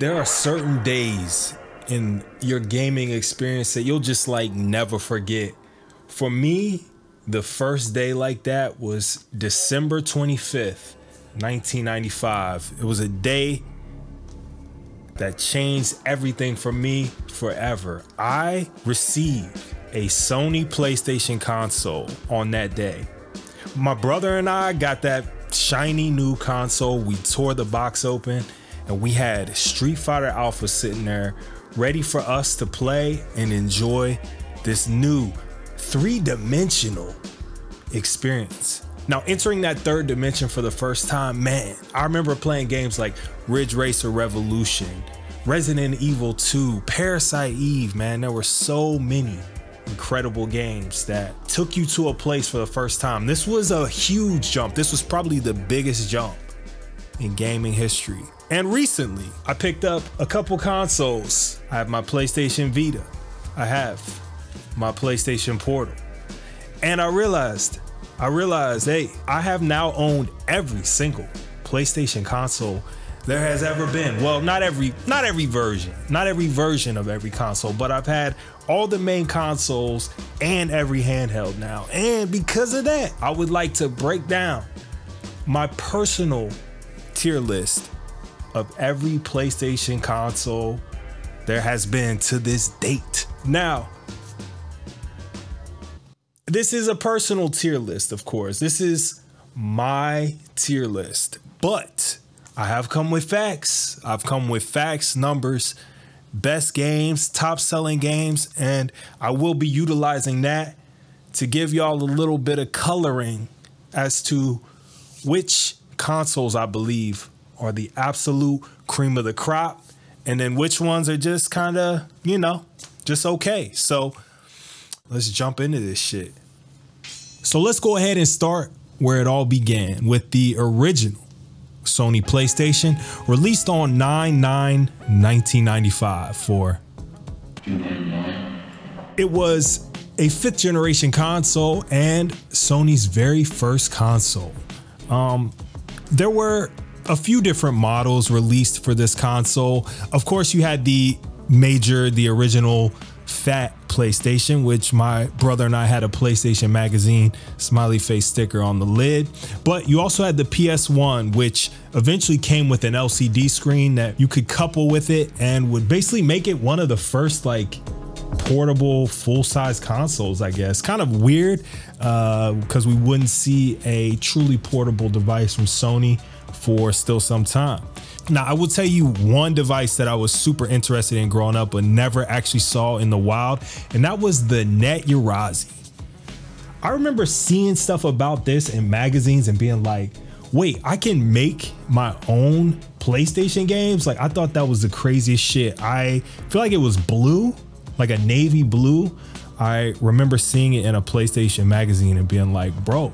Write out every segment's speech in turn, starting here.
there are certain days in your gaming experience that you'll just like never forget. For me, the first day like that was December 25th, 1995. It was a day that changed everything for me forever. I received a Sony PlayStation console on that day. My brother and I got that shiny new console. We tore the box open and we had Street Fighter Alpha sitting there ready for us to play and enjoy this new three dimensional experience. Now, entering that third dimension for the first time, man, I remember playing games like Ridge Racer Revolution, Resident Evil 2, Parasite Eve, man. There were so many incredible games that took you to a place for the first time. This was a huge jump. This was probably the biggest jump in gaming history. And recently, I picked up a couple consoles. I have my PlayStation Vita. I have my PlayStation Portal. And I realized, I realized, hey, I have now owned every single PlayStation console there has ever been. Well, not every not every version, not every version of every console, but I've had all the main consoles and every handheld now. And because of that, I would like to break down my personal tier list of every PlayStation console there has been to this date. Now, this is a personal tier list, of course. This is my tier list, but I have come with facts. I've come with facts, numbers, best games, top selling games, and I will be utilizing that to give y'all a little bit of coloring as to which consoles I believe are the absolute cream of the crop, and then which ones are just kind of, you know, just okay. So let's jump into this shit. So let's go ahead and start where it all began with the original Sony PlayStation, released on 9 9 1995 for. It was a fifth generation console and Sony's very first console. Um, there were a few different models released for this console. Of course, you had the major, the original fat PlayStation, which my brother and I had a PlayStation magazine smiley face sticker on the lid. But you also had the PS1, which eventually came with an LCD screen that you could couple with it and would basically make it one of the first like portable full-size consoles i guess kind of weird because uh, we wouldn't see a truly portable device from sony for still some time now, I will tell you one device that I was super interested in growing up, but never actually saw in the wild, and that was the Net Yaroze. I remember seeing stuff about this in magazines and being like, wait, I can make my own PlayStation games? Like, I thought that was the craziest shit. I feel like it was blue, like a navy blue. I remember seeing it in a PlayStation magazine and being like, bro,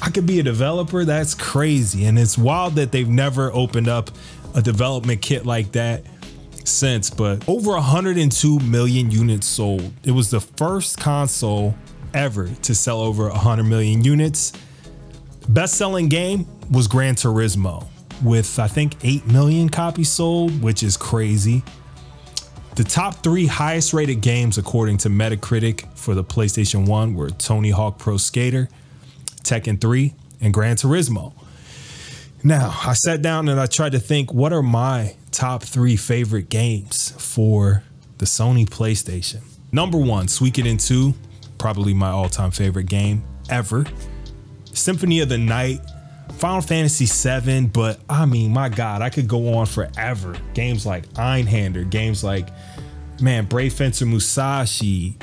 I could be a developer. That's crazy. And it's wild that they've never opened up a development kit like that since, but over 102 million units sold. It was the first console ever to sell over 100 million units. Best selling game was Gran Turismo with I think 8 million copies sold, which is crazy. The top three highest rated games according to Metacritic for the PlayStation 1 were Tony Hawk Pro Skater, Tekken 3, and Gran Turismo. Now, I sat down and I tried to think what are my top three favorite games for the Sony PlayStation. Number one, Suikoden 2, probably my all time favorite game ever. Symphony of the Night, Final Fantasy VII, but I mean, my God, I could go on forever. Games like Einhander, games like, man, Brave Fencer Musashi,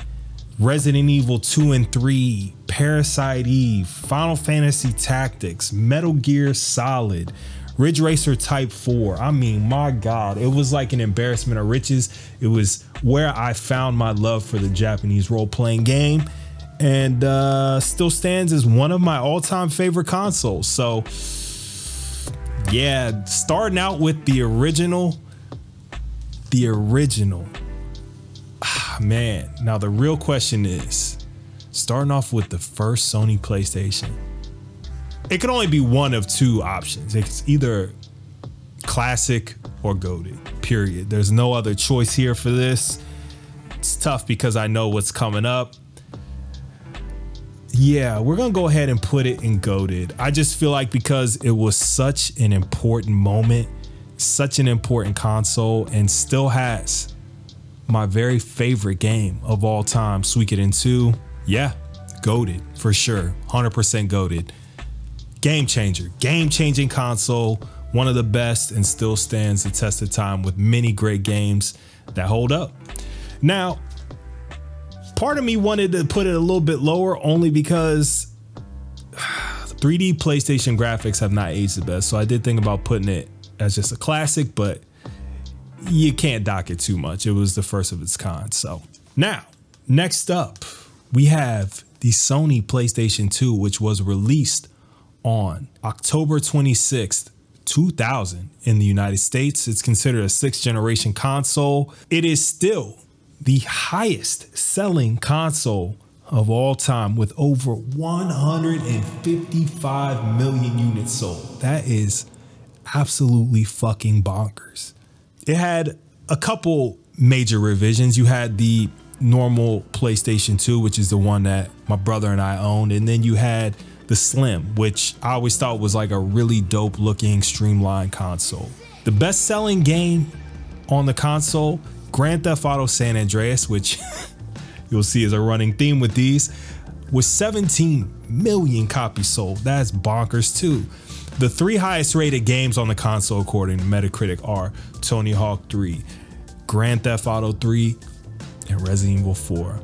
Resident Evil 2 and 3, Parasite Eve, Final Fantasy Tactics, Metal Gear Solid, Ridge Racer Type 4. I mean, my God, it was like an embarrassment of riches. It was where I found my love for the Japanese role playing game and uh, still stands as one of my all time favorite consoles. So, yeah, starting out with the original, the original Ah, man. Now the real question is, starting off with the first Sony PlayStation, it could only be one of two options. It's either classic or goaded. Period. There's no other choice here for this. It's tough because I know what's coming up. Yeah, we're gonna go ahead and put it in goaded. I just feel like because it was such an important moment, such an important console, and still has my very favorite game of all time, Suikoden 2. Yeah, goaded for sure. 100% goaded. Game changer, game changing console, one of the best, and still stands the test of time with many great games that hold up. Now, part of me wanted to put it a little bit lower only because 3D PlayStation graphics have not aged the best. So I did think about putting it as just a classic, but you can't dock it too much. It was the first of its kind. So now, next up, we have the Sony PlayStation 2, which was released on October 26th, 2000 in the United States. It's considered a sixth generation console. It is still the highest selling console of all time with over 155 million units sold. That is absolutely fucking bonkers. It had a couple major revisions. You had the normal PlayStation 2, which is the one that my brother and I owned. And then you had the Slim, which I always thought was like a really dope looking streamlined console. The best selling game on the console, Grand Theft Auto San Andreas, which you'll see is a running theme with these, was 17 million copies sold. That's bonkers too. The three highest rated games on the console, according to Metacritic, are Tony Hawk 3, Grand Theft Auto 3, and Resident Evil 4.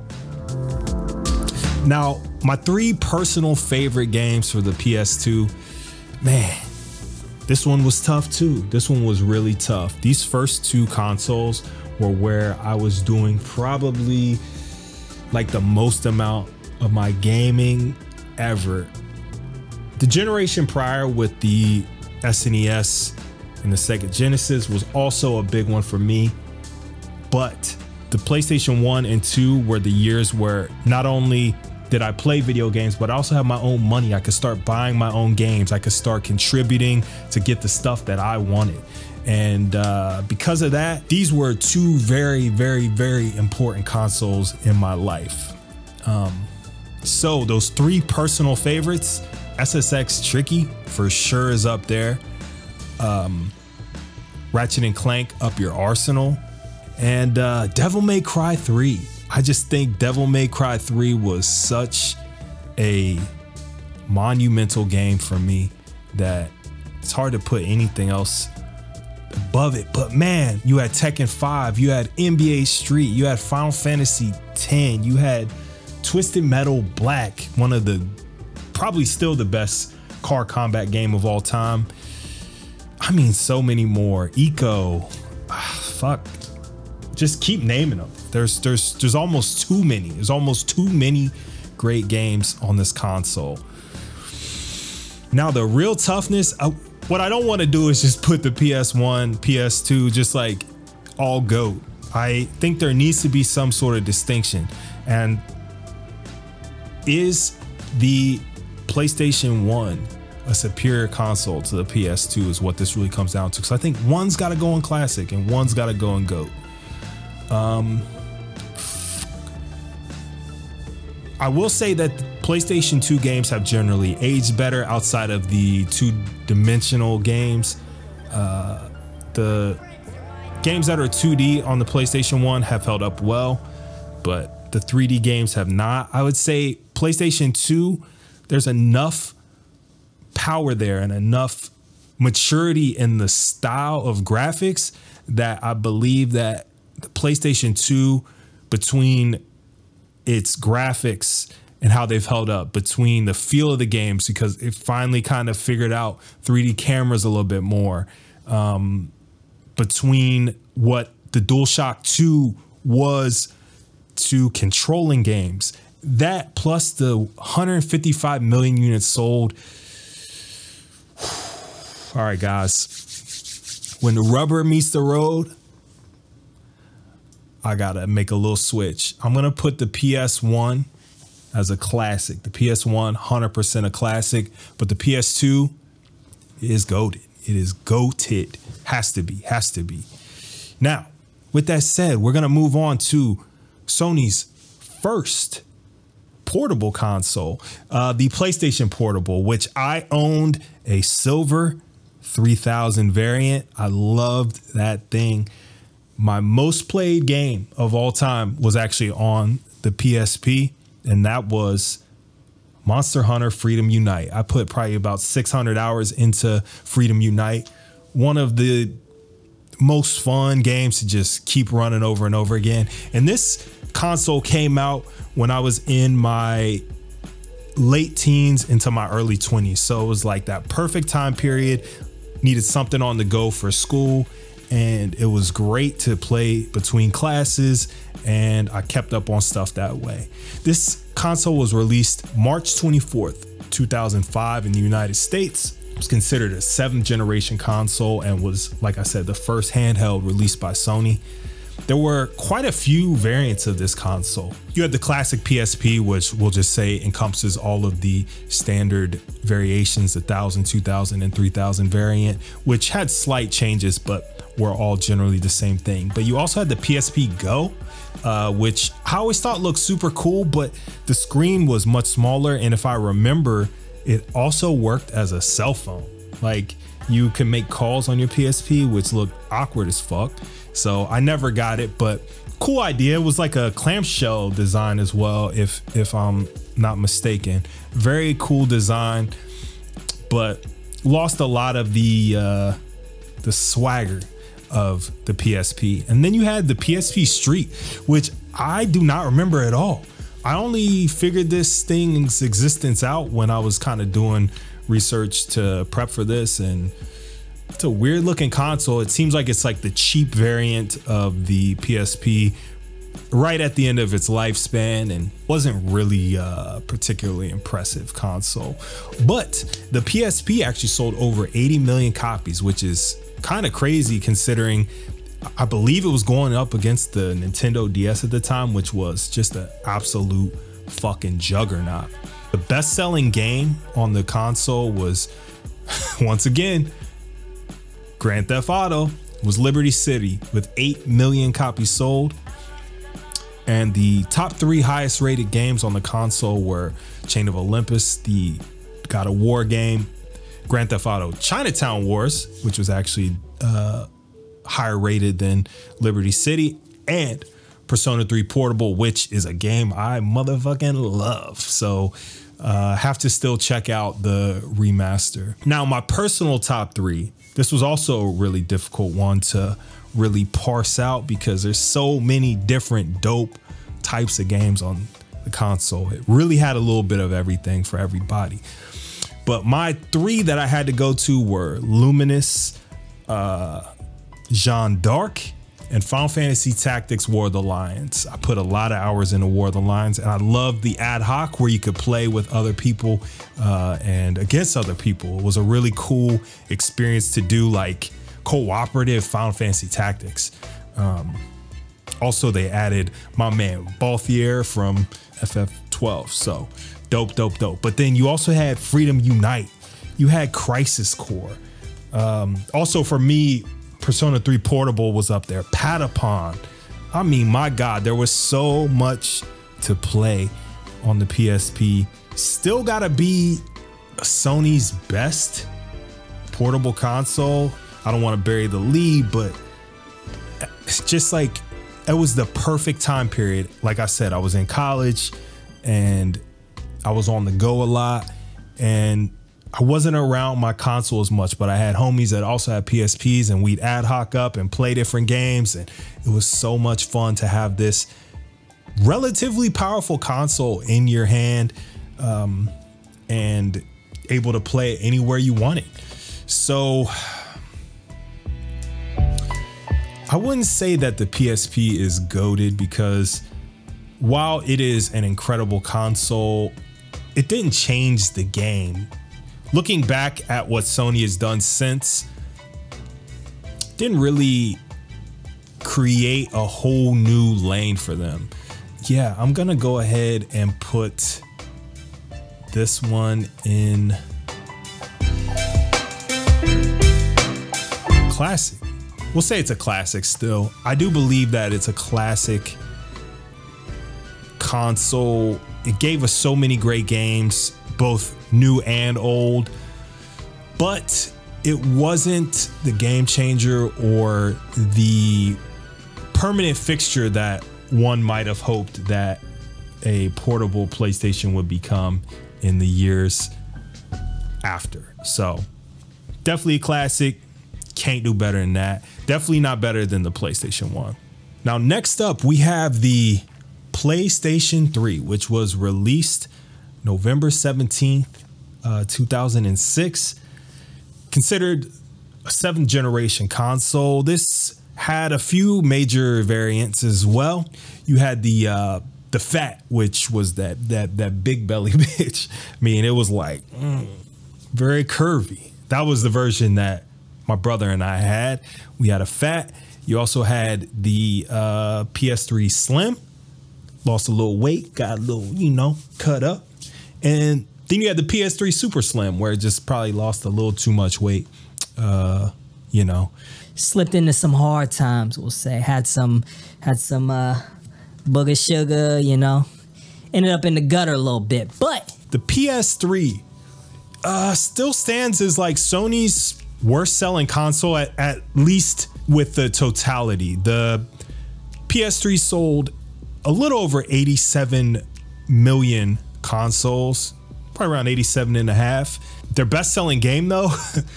Now, my three personal favorite games for the PS2, man, this one was tough too. This one was really tough. These first two consoles were where I was doing probably like the most amount of my gaming ever. The generation prior with the SNES and the Sega Genesis was also a big one for me, but the PlayStation 1 and 2 were the years where not only did I play video games, but I also have my own money. I could start buying my own games. I could start contributing to get the stuff that I wanted. And uh, because of that, these were two very, very, very important consoles in my life. Um, so, those three personal favorites SSX Tricky for sure is up there. Um, Ratchet and Clank Up Your Arsenal and uh, Devil May Cry 3. I just think Devil May Cry 3 was such a monumental game for me that it's hard to put anything else above it. But man, you had Tekken 5, you had NBA Street, you had Final Fantasy 10, you had Twisted Metal Black, one of the probably still the best car combat game of all time. I mean, so many more. Ico, ah, fuck, just keep naming them. There's there's there's almost too many. There's almost too many great games on this console. Now the real toughness, uh, what I don't want to do is just put the PS1, PS2 just like all goat. I think there needs to be some sort of distinction. And is the PlayStation 1 a superior console to the PS2 is what this really comes down to. Because I think one's got to go in classic and one's got to go in GOAT. Um, I will say that PlayStation 2 games have generally aged better outside of the two dimensional games. Uh, the games that are 2D on the PlayStation 1 have held up well, but the 3D games have not. I would say PlayStation 2, there's enough power there and enough maturity in the style of graphics that I believe that the PlayStation 2 between its graphics and how they've held up between the feel of the games because it finally kind of figured out 3D cameras a little bit more um, between what the DualShock 2 was to controlling games that plus the 155 million units sold all right guys when the rubber meets the road I gotta make a little switch. I'm gonna put the PS1 as a classic. The PS1, 100% a classic, but the PS2 is goaded. It is goated. Has to be. Has to be. Now, with that said, we're gonna move on to Sony's first portable console, uh, the PlayStation Portable, which I owned a silver 3000 variant. I loved that thing. My most played game of all time was actually on the PSP, and that was Monster Hunter Freedom Unite. I put probably about 600 hours into Freedom Unite. One of the most fun games to just keep running over and over again. And this console came out when I was in my late teens into my early 20s. So it was like that perfect time period. Needed something on the go for school. And it was great to play between classes. And I kept up on stuff that way. This console was released March 24th, 2005 in the United States. It was considered a seventh generation console and was, like I said, the first handheld released by Sony. There were quite a few variants of this console. You had the classic PSP, which we'll just say encompasses all of the standard variations, the 1000, 2000, and 3000 variant, which had slight changes, but were all generally the same thing. But you also had the PSP Go, uh, which I always thought looked super cool, but the screen was much smaller. And if I remember, it also worked as a cell phone. Like you can make calls on your PSP, which looked awkward as fuck. So I never got it, but cool idea. It was like a clamshell design as well, if if I'm not mistaken. Very cool design, but lost a lot of the uh, the swagger of the PSP. And then you had the PSP Street, which I do not remember at all. I only figured this thing's existence out when I was kind of doing research to prep for this and it's a weird looking console. It seems like it's like the cheap variant of the PSP right at the end of its lifespan and wasn't really a particularly impressive console. But the PSP actually sold over 80 million copies, which is kind of crazy considering I believe it was going up against the Nintendo DS at the time, which was just an absolute fucking juggernaut. The best selling game on the console was, once again, Grand Theft Auto was Liberty City with 8 million copies sold. And the top three highest rated games on the console were Chain of Olympus, the God of War game, Grand Theft Auto Chinatown Wars, which was actually uh, higher rated than Liberty City, and Persona 3 Portable, which is a game I motherfucking love. So uh, have to still check out the remaster. Now, my personal top three this was also a really difficult one to really parse out because there's so many different dope types of games on the console. It really had a little bit of everything for everybody. But my three that I had to go to were Lumines, uh, Jeanne d'Arc, and Final Fantasy Tactics War of the Lions. I put a lot of hours into War of the Lions, and I love the ad hoc where you could play with other people uh, and against other people. It was a really cool experience to do, like cooperative Final Fantasy Tactics. Um, also, they added my man Balthier from FF12. So dope, dope, dope. But then you also had Freedom Unite. You had Crisis Core. Um, also, for me, Persona 3 Portable was up there. Patapon. I mean, my God, there was so much to play on the PSP. Still gotta be Sony's best portable console. I don't want to bury the lead, but it's just like it was the perfect time period. Like I said, I was in college and I was on the go a lot. And I wasn't around my console as much, but I had homies that also had PSPs and we'd ad hoc up and play different games. And it was so much fun to have this relatively powerful console in your hand um, and able to play anywhere you want it. So I wouldn't say that the PSP is goaded because while it is an incredible console, it didn't change the game looking back at what Sony has done since, didn't really create a whole new lane for them. Yeah, I'm gonna go ahead and put this one in classic. We'll say it's a classic still. I do believe that it's a classic console. It gave us so many great games, both new and old, but it wasn't the game changer or the permanent fixture that one might have hoped that a portable PlayStation would become in the years after. So, definitely a classic. Can't do better than that. Definitely not better than the PlayStation 1. Now, next up, we have the PlayStation 3, which was released November 17th, uh, 2006. Considered a seventh generation console. This had a few major variants as well. You had the uh, the fat, which was that that that big belly bitch. I mean, it was like mm, very curvy. That was the version that my brother and I had. We had a fat. You also had the uh, PS3 Slim. Lost a little weight, got a little, you know, cut up. And then you had the PS3 Super Slim, where it just probably lost a little too much weight. Uh, you know, slipped into some hard times. We'll say had some had some uh, booger sugar. You know, ended up in the gutter a little bit. But the PS3 uh, still stands as like Sony's worst selling console at, at least with the totality. The PS3 sold a little over 87 million consoles, probably around 87 and a half. Their best selling game, though,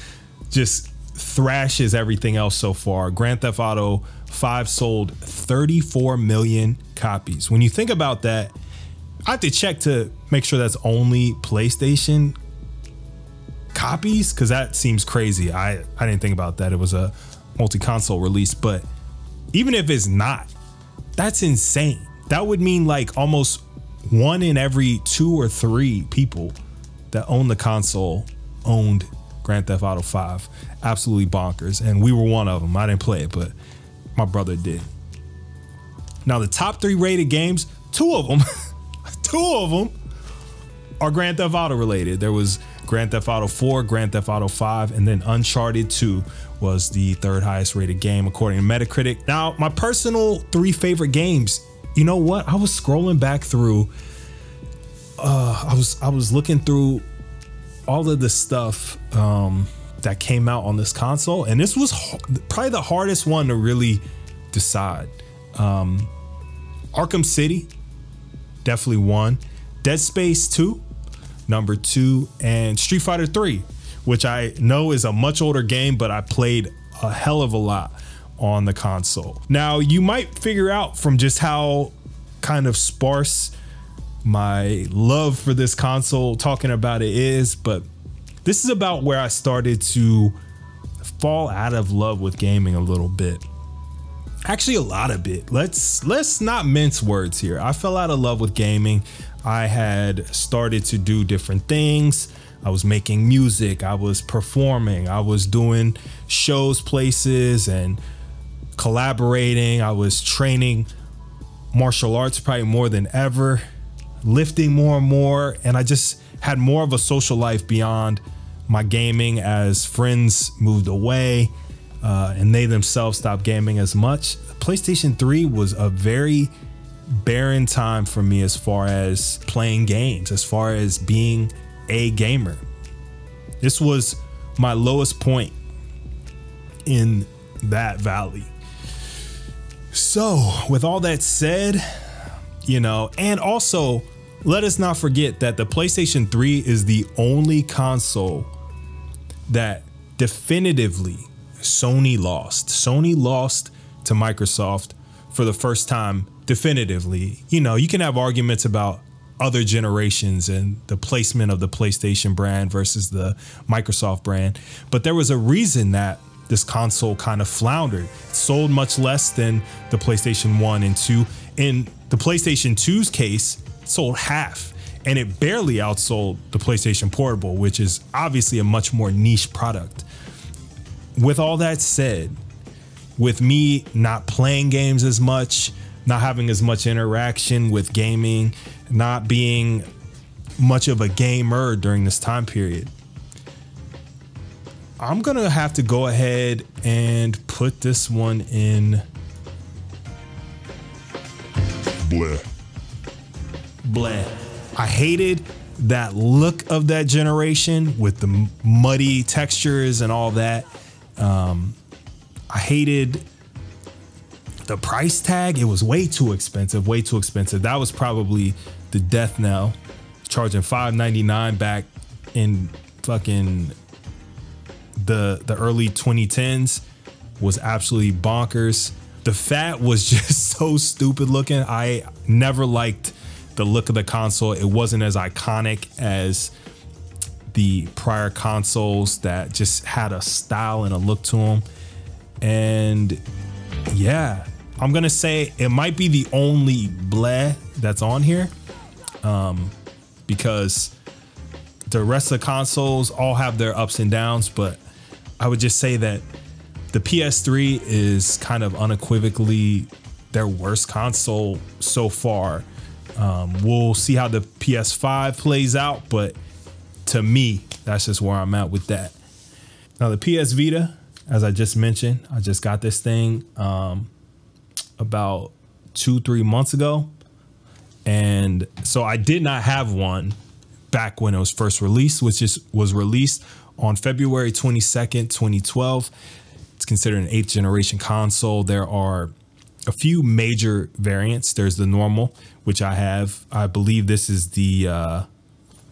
just thrashes everything else so far. Grand Theft Auto 5 sold 34 million copies. When you think about that, I have to check to make sure that's only PlayStation copies because that seems crazy. I, I didn't think about that. It was a multi console release, but even if it's not, that's insane. That would mean like almost one in every two or three people that own the console owned Grand Theft Auto 5. Absolutely bonkers. And we were one of them. I didn't play it, but my brother did. Now, the top three rated games, two of them, two of them are Grand Theft Auto related. There was Grand Theft Auto 4, Grand Theft Auto 5, and then Uncharted 2 was the third highest rated game according to Metacritic. Now, my personal three favorite games, you know what? I was scrolling back through uh I was I was looking through all of the stuff um that came out on this console and this was probably the hardest one to really decide. Um Arkham City definitely one. Dead Space 2 number two, and Street Fighter 3, which I know is a much older game, but I played a hell of a lot on the console. Now, you might figure out from just how kind of sparse my love for this console talking about it is, but this is about where I started to fall out of love with gaming a little bit. Actually, a lot of it. Let's let's not mince words here. I fell out of love with gaming I had started to do different things. I was making music, I was performing, I was doing shows places and collaborating. I was training martial arts probably more than ever, lifting more and more. And I just had more of a social life beyond my gaming as friends moved away uh, and they themselves stopped gaming as much. PlayStation 3 was a very barren time for me as far as playing games, as far as being a gamer. This was my lowest point in that valley. So, with all that said, you know, and also let us not forget that the PlayStation 3 is the only console that definitively Sony lost. Sony lost to Microsoft for the first time definitively. You know, you can have arguments about other generations and the placement of the PlayStation brand versus the Microsoft brand, but there was a reason that this console kind of floundered. It sold much less than the PlayStation 1 and 2. In the PlayStation 2's case, sold half and it barely outsold the PlayStation Portable, which is obviously a much more niche product. With all that said, with me not playing games as much, not having as much interaction with gaming, not being much of a gamer during this time period. I'm gonna have to go ahead and put this one in Bleh. bleh. I hated that look of that generation with the muddy textures and all that. Um, I hated the price tag. It was way too expensive, way too expensive. That was probably the death knell. Charging five ninety nine back in fucking the the early 2010s was absolutely bonkers. The fat was just so stupid looking. I never liked the look of the console. It wasn't as iconic as the prior consoles that just had a style and a look to them. And yeah, I'm gonna say it might be the only bleh that's on here, um, because the rest of the consoles all have their ups and downs. But I would just say that the PS3 is kind of unequivocally their worst console so far. Um, we'll see how the PS5 plays out, but to me, that's just where I'm at with that. Now, the PS Vita, as I just mentioned, I just got this thing um, about two, three months ago. And so I did not have one back when it was first released, which is was released on February 22nd, 2012. It's considered an eighth generation console. There are a few major variants. There's the normal, which I have. I believe this is the uh,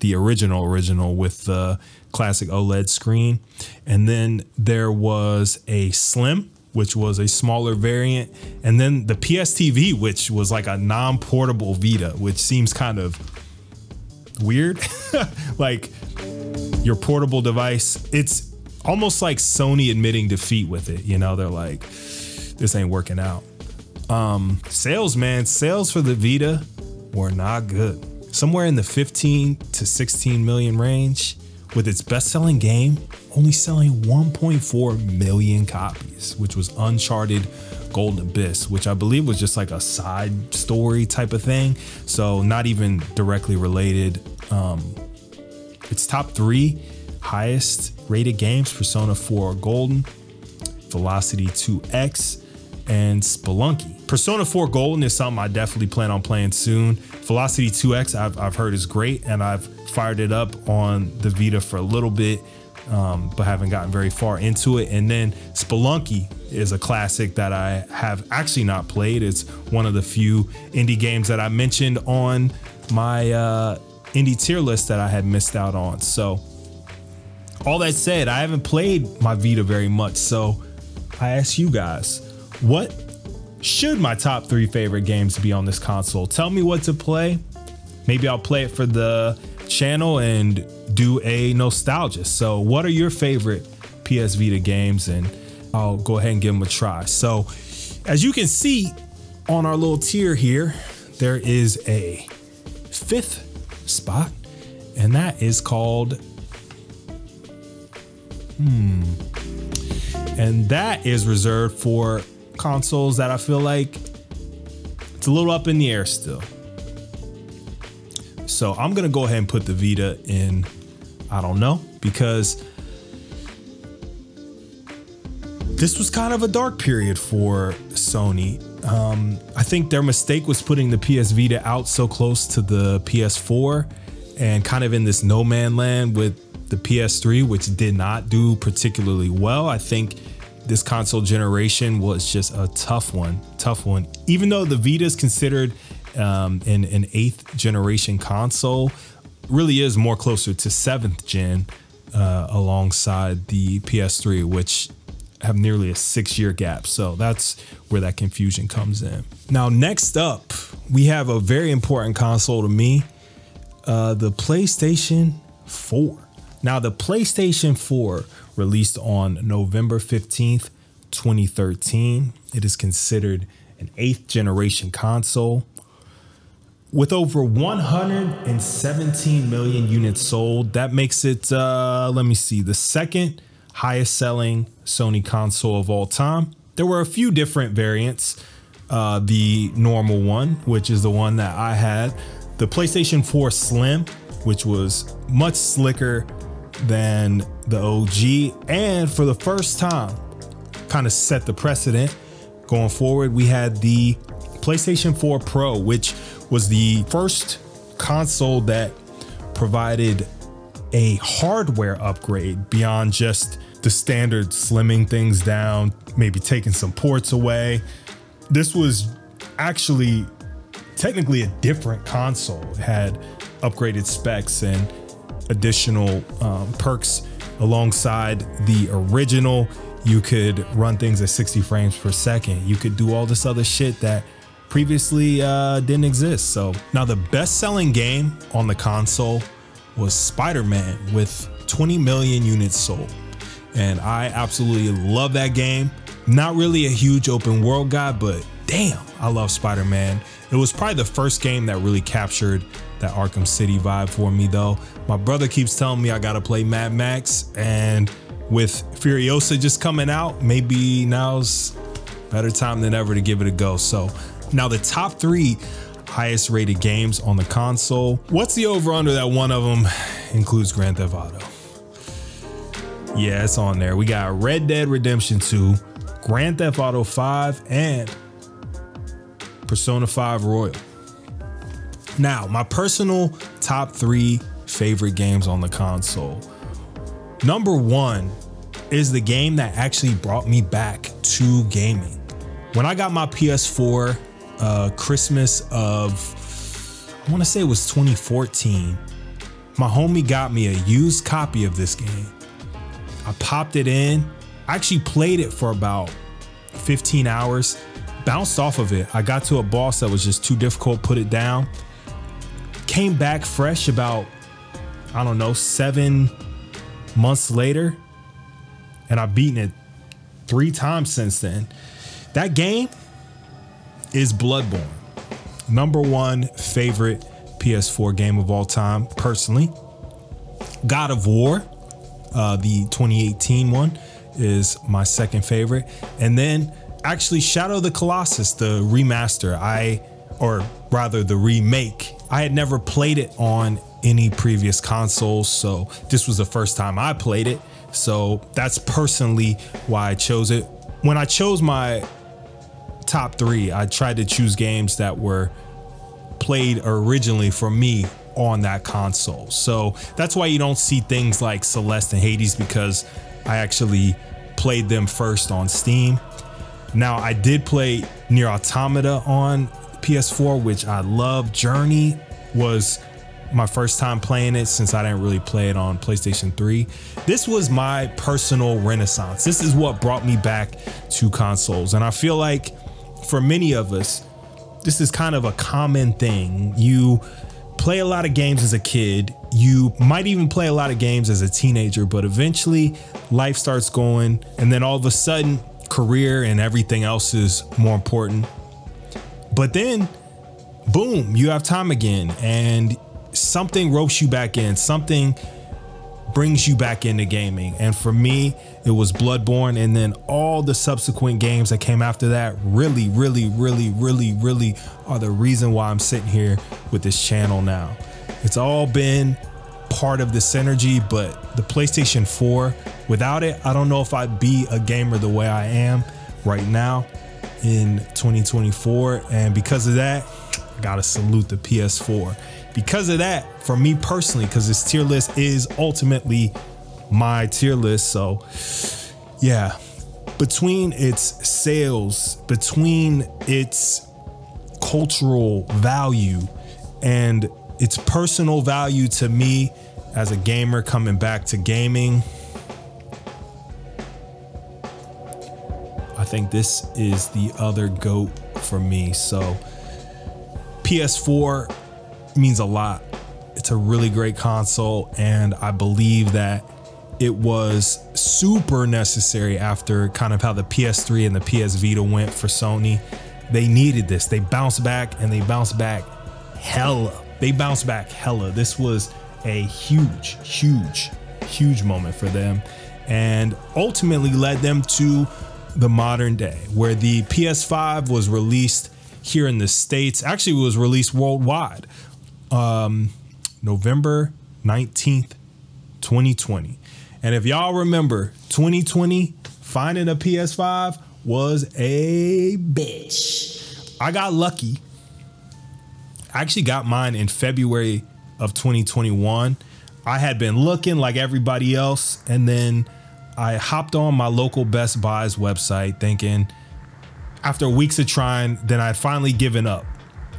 the original original with the classic OLED screen, and then there was a slim, which was a smaller variant, and then the PSTV, which was like a non-portable Vita, which seems kind of weird. like your portable device, it's almost like Sony admitting defeat with it. You know, they're like, this ain't working out. Um, sales, man, sales for the Vita were not good. Somewhere in the 15 to 16 million range, with its best selling game only selling 1.4 million copies, which was Uncharted Golden Abyss, which I believe was just like a side story type of thing. So, not even directly related. Um, its top three highest rated games Persona 4 Golden, Velocity 2X, and Spelunky. Persona 4 Golden is something I definitely plan on playing soon. Velocity 2X, I've, I've heard is great, and I've fired it up on the Vita for a little bit, um, but haven't gotten very far into it. And then Spelunky is a classic that I have actually not played. It's one of the few indie games that I mentioned on my uh, indie tier list that I had missed out on. So, all that said, I haven't played my Vita very much. So, I ask you guys, what should my top three favorite games be on this console? Tell me what to play. Maybe I'll play it for the channel and do a nostalgia. So, what are your favorite PS Vita games? And I'll go ahead and give them a try. So, as you can see on our little tier here, there is a fifth spot, and that is called. Hmm. And that is reserved for consoles that I feel like it's a little up in the air still. So I'm gonna go ahead and put the Vita in, I don't know, because this was kind of a dark period for Sony. Um, I think their mistake was putting the PS Vita out so close to the PS4 and kind of in this no man land with the PS3, which did not do particularly well. I think this console generation was just a tough one, tough one. Even though the Vita is considered um, an, an eighth generation console, really is more closer to seventh gen uh, alongside the PS3, which have nearly a six year gap. So that's where that confusion comes in. Now, next up, we have a very important console to me uh, the PlayStation 4. Now, the PlayStation 4 released on November 15th, 2013. It is considered an eighth generation console. With over 117 million units sold, that makes it, uh, let me see, the second highest selling Sony console of all time. There were a few different variants. Uh, the normal one, which is the one that I had, the PlayStation 4 Slim, which was much slicker than the OG. And for the first time, kind of set the precedent going forward. We had the PlayStation 4 Pro, which was the first console that provided a hardware upgrade beyond just the standard slimming things down, maybe taking some ports away. This was actually technically a different console. It had upgraded specs and additional um, perks alongside the original. You could run things at 60 frames per second. You could do all this other shit that previously uh, didn't exist. So now the best selling game on the console was Spider Man with 20 million units sold. And I absolutely love that game. Not really a huge open world guy, but damn, I love Spider Man. It was probably the first game that really captured that Arkham City vibe for me, though. My brother keeps telling me I gotta play Mad Max, and with Furiosa just coming out, maybe now's better time than ever to give it a go. So now the top three highest rated games on the console. What's the over under that one of them includes Grand Theft Auto? Yeah, it's on there. We got Red Dead Redemption 2, Grand Theft Auto 5, and Persona 5 Royal. Now, my personal top three favorite games on the console. Number one is the game that actually brought me back to gaming. When I got my PS4, uh, Christmas of, I want to say it was 2014, my homie got me a used copy of this game. I popped it in. I actually played it for about 15 hours bounced off of it. I got to a boss that was just too difficult, put it down. Came back fresh about, I don't know, seven months later. And I've beaten it three times since then. That game is Bloodborne. Number one favorite PS4 game of all time, personally. God of War, uh, the 2018 one, is my second favorite. And then actually Shadow of the Colossus, the remaster, I or rather the remake. I had never played it on any previous consoles, so this was the first time I played it. So that's personally why I chose it. When I chose my top 3, I tried to choose games that were played originally for me on that console. So that's why you don't see things like Celeste and Hades because I actually played them first on Steam now, I did play Nier Automata on PS4, which I love. Journey was my first time playing it since I didn't really play it on PlayStation 3. This was my personal renaissance. This is what brought me back to consoles. And I feel like for many of us, this is kind of a common thing. You play a lot of games as a kid, you might even play a lot of games as a teenager, but eventually life starts going, and then all of a sudden, career and everything else is more important. But then, boom, you have time again, and something ropes you back in, something brings you back into gaming. And for me, it was Bloodborne, and then all the subsequent games that came after that really, really, really, really, really are the reason why I'm sitting here with this channel now. It's all been part of the synergy, but the PlayStation 4, without it, I don't know if I'd be a gamer the way I am right now in 2024. And because of that, I gotta salute the PS4. Because of that, for me personally, because this tier list is ultimately my tier list. So, yeah, between its sales, between its cultural value, and its personal value to me as a gamer coming back to gaming. I think this is the other GOAT for me. So, PS4 means a lot. It's a really great console, and I believe that it was super necessary after kind of how the PS3 and the PS Vita went for Sony. They needed this. They bounced back and they bounced back hella. They bounced back hella. This was a huge, huge, huge moment for them and ultimately led them to the modern day where the PS5 was released here in the States, actually was released worldwide. Um, November 19th, 2020. And if y'all remember, 2020 finding a PS5 was a bitch. I got lucky. I actually got mine in February of 2021. I had been looking like everybody else, and then I hopped on my local Best Buy's website thinking after weeks of trying, then I'd finally given up.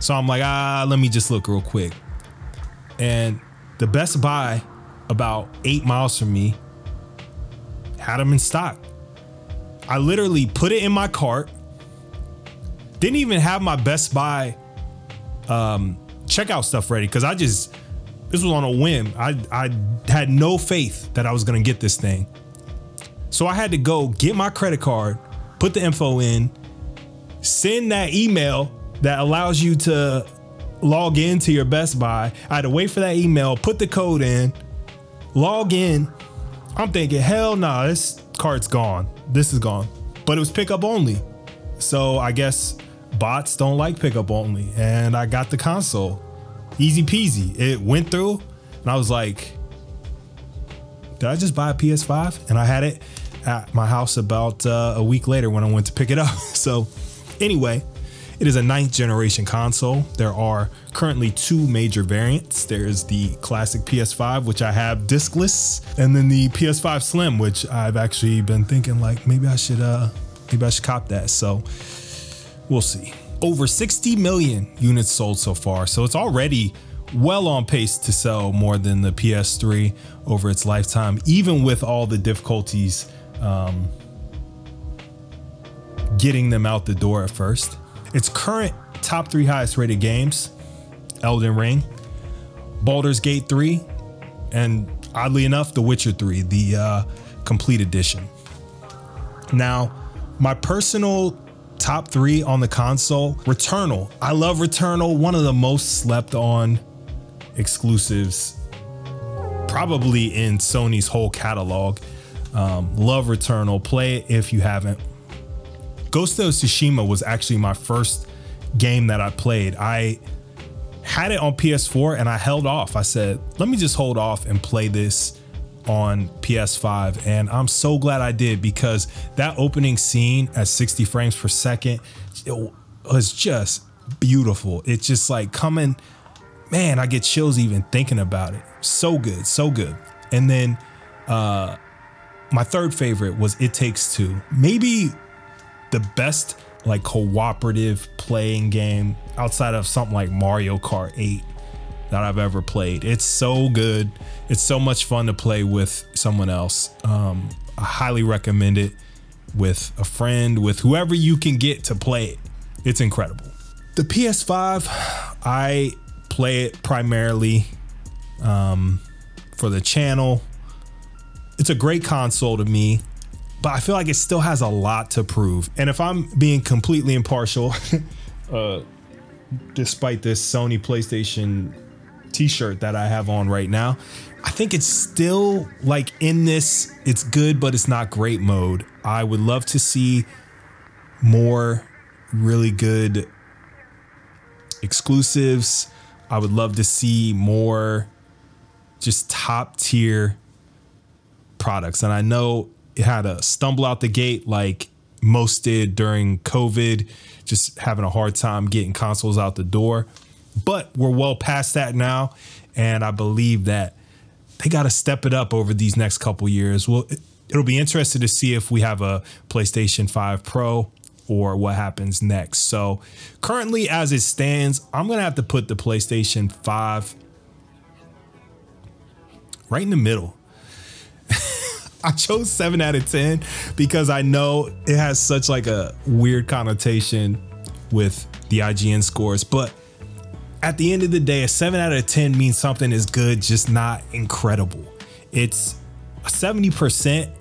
So I'm like, ah, let me just look real quick. And the Best Buy, about eight miles from me, had them in stock. I literally put it in my cart. Didn't even have my Best Buy um, checkout stuff ready because I just this was on a whim. I I had no faith that I was gonna get this thing. So I had to go get my credit card, put the info in, send that email that allows you to log into your Best Buy. I had to wait for that email, put the code in, log in. I'm thinking, hell no, nah, this card's gone. This is gone. But it was pickup only. So I guess bots don't like pickup only. And I got the console. Easy peasy. It went through, and I was like, did I just buy a PS5? And I had it at my house about uh, a week later when I went to pick it up. So, anyway, it is a ninth generation console. There are currently two major variants. There's the classic PS5, which I have discless, and then the PS5 Slim, which I've actually been thinking like maybe I should uh maybe I should cop that. So we'll see. Over 60 million units sold so far, so it's already well on pace to sell more than the PS3 over its lifetime, even with all the difficulties um, getting them out the door at first. Its current top three highest rated games Elden Ring, Baldur's Gate 3, and oddly enough, The Witcher 3, the uh, complete edition. Now, my personal top three on the console Returnal. I love Returnal, one of the most slept on exclusives probably in Sony's whole catalog. Um, love Returnal. Play it if you haven't. Ghost of Tsushima was actually my first game that I played. I had it on PS4 and I held off. I said, let me just hold off and play this on PS5. And I'm so glad I did because that opening scene at 60 frames per second it was just beautiful. It's just like coming, man, I get chills even thinking about it. So good, so good. And then uh my third favorite was It Takes Two. Maybe the best like cooperative playing game outside of something like Mario Kart 8 that I've ever played. It's so good. It's so much fun to play with someone else. Um, I highly recommend it with a friend, with whoever you can get to play it. It's incredible. The PS5, I play it primarily um, for the channel it's a great console to me, but I feel like it still has a lot to prove. And if I'm being completely impartial, uh, despite this Sony PlayStation t-shirt that I have on right now, I think it's still like in this it's good but it's not great mode. I would love to see more really good exclusives. I would love to see more just top tier products. And I know had a stumble out the gate like most did during COVID, just having a hard time getting consoles out the door. But we're well past that now. And I believe that they got to step it up over these next couple years. Well, it'll be interesting to see if we have a PlayStation 5 Pro or what happens next. So, currently, as it stands, I'm going to have to put the PlayStation 5 right in the middle. I chose seven out of 10 because I know it has such like a weird connotation with the IGN scores. But at the end of the day, a seven out of 10 means something is good, just not incredible. It's 70%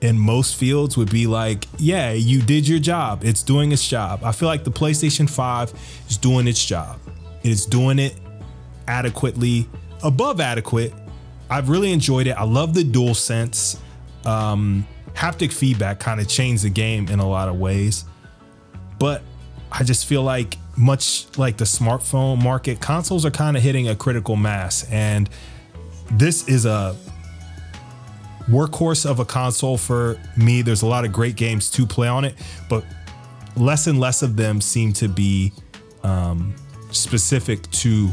in most fields would be like, yeah, you did your job. It's doing its job. I feel like the PlayStation 5 is doing its job. It is doing it adequately, above adequate. I've really enjoyed it. I love the dual sense um, haptic feedback kind of changed the game in a lot of ways. But I just feel like much like the smartphone market, consoles are kind of hitting a critical mass. And this is a workhorse of a console for me. There's a lot of great games to play on it, but less and less of them seem to be um, specific to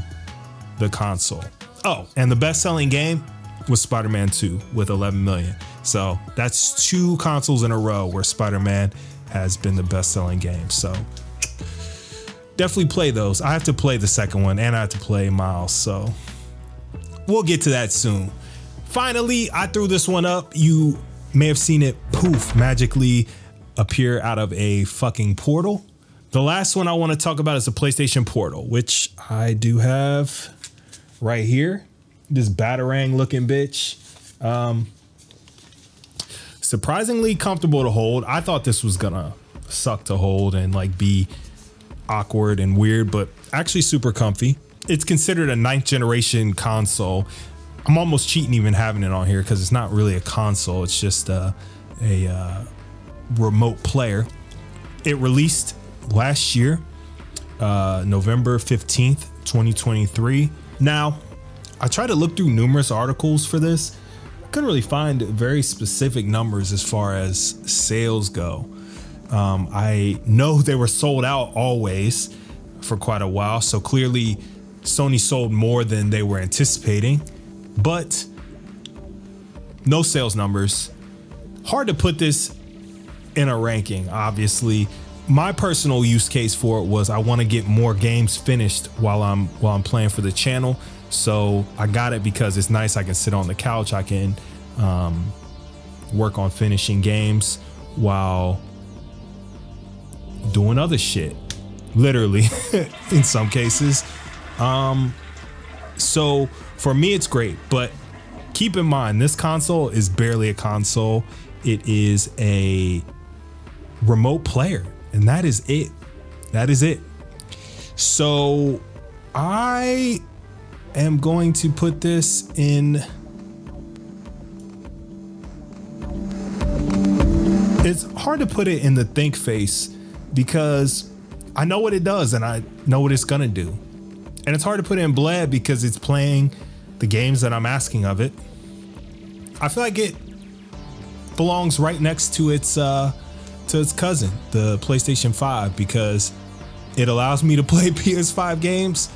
the console. Oh, and the best selling game was Spider Man 2 with 11 million. So that's two consoles in a row where Spider Man has been the best selling game. So definitely play those. I have to play the second one and I have to play Miles. So we'll get to that soon. Finally, I threw this one up. You may have seen it poof magically appear out of a fucking portal. The last one I want to talk about is the PlayStation Portal, which I do have right here. This Batarang looking bitch. Um, surprisingly comfortable to hold. I thought this was gonna suck to hold and like be awkward and weird, but actually super comfy. It's considered a ninth generation console. I'm almost cheating even having it on here because it's not really a console. It's just a, a uh, remote player. It released last year, uh, November 15th, 2023. Now, I tried to look through numerous articles for this. Couldn't really find very specific numbers as far as sales go. Um, I know they were sold out always for quite a while, so clearly Sony sold more than they were anticipating, but no sales numbers. Hard to put this in a ranking, obviously. My personal use case for it was I want to get more games finished while I'm while I'm playing for the channel. So I got it because it's nice. I can sit on the couch. I can um, work on finishing games while doing other shit, literally, in some cases. Um, so for me, it's great, but keep in mind this console is barely a console. It is a remote player, and that is it. That is it. So I am going to put this in. It's hard to put it in the think face because I know what it does and I know what it's gonna do. And it's hard to put in bleh because it's playing the games that I'm asking of it. I feel like it belongs right next to its uh to its cousin, the PlayStation 5, because it allows me to play PS5 games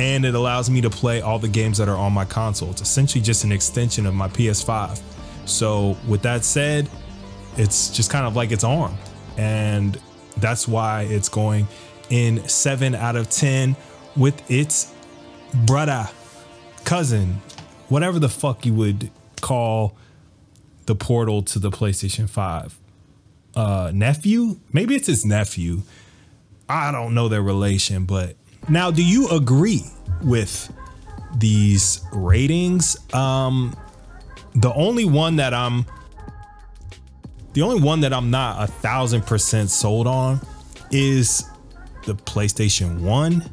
and it allows me to play all the games that are on my console. It's essentially just an extension of my PS5. So, with that said, it's just kind of like its arm. And that's why it's going in 7 out of 10 with its brother, cousin, whatever the fuck you would call the portal to the PlayStation 5. Uh, nephew? Maybe it's his nephew. I don't know their relation, but now do you agree with these ratings? Um, the only one that I'm the only one that I'm not a thousand percent sold on is the PlayStation 1.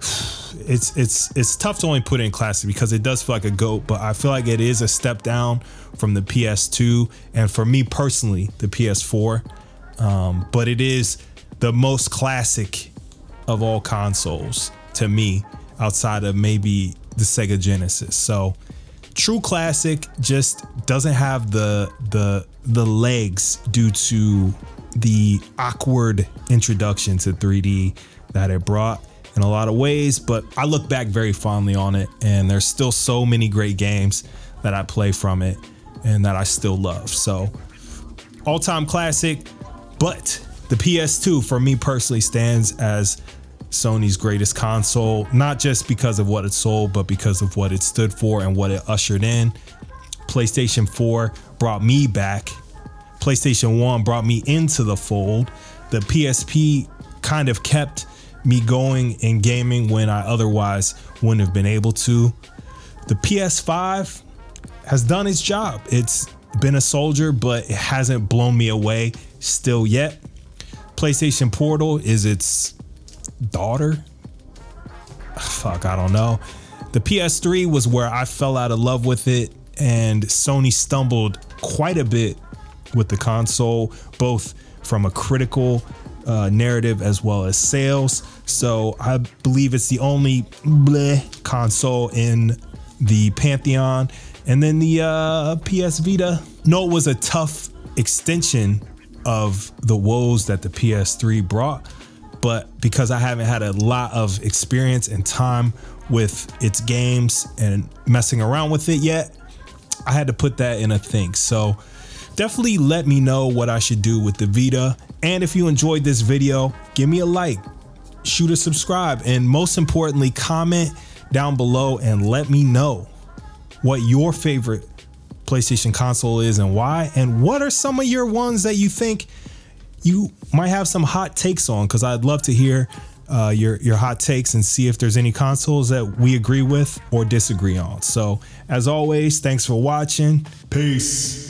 It's it's it's tough to only put in classic because it does feel like a goat, but I feel like it is a step down from the PS2 and for me personally, the PS4. Um, but it is the most classic of all consoles to me, outside of maybe the Sega Genesis. So true classic just doesn't have the the the legs due to the awkward introduction to 3D that it brought in a lot of ways, but I look back very fondly on it and there's still so many great games that I play from it and that I still love. So all-time classic, but the PS2 for me personally stands as Sony's greatest console, not just because of what it sold, but because of what it stood for and what it ushered in. PlayStation 4 brought me back. PlayStation 1 brought me into the fold. The PSP kind of kept me going in gaming when I otherwise wouldn't have been able to. The PS5 has done its job. It's been a soldier, but it hasn't blown me away still yet. PlayStation Portal is its daughter. Fuck, I don't know. The PS3 was where I fell out of love with it, and Sony stumbled quite a bit with the console, both from a critical uh, narrative as well as sales. So I believe it's the only bleh console in the pantheon. And then the uh, PS Vita, no, it was a tough extension of the woes that the PS3 brought. But because I haven't had a lot of experience and time with its games and messing around with it yet, I had to put that in a think. So definitely let me know what I should do with the Vita. And if you enjoyed this video, give me a like, shoot a subscribe, and most importantly, comment down below and let me know what your favorite PlayStation console is and why, and what are some of your ones that you think you might have some hot takes on because I'd love to hear uh, your your hot takes and see if there's any consoles that we agree with or disagree on. So as always, thanks for watching. Peace.